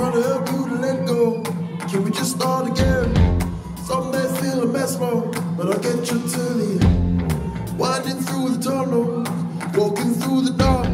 trying to help you to let go. Can we just start again? Some may feel a mess, wrong, but I'll get you to the end. Winding through the tunnel, walking through the dark.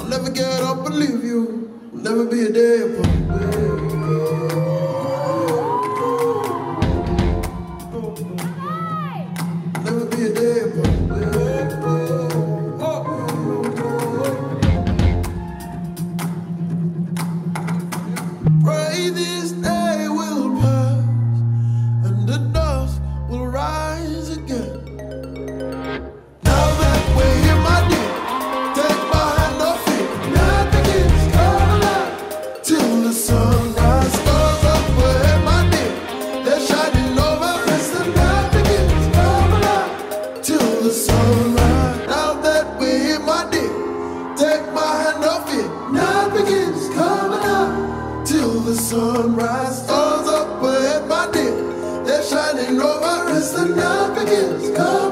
I'll never get up and leave you. Will never be a day apart. the sunrise stars up ahead, my dear. They're shining over us, the night begins. Come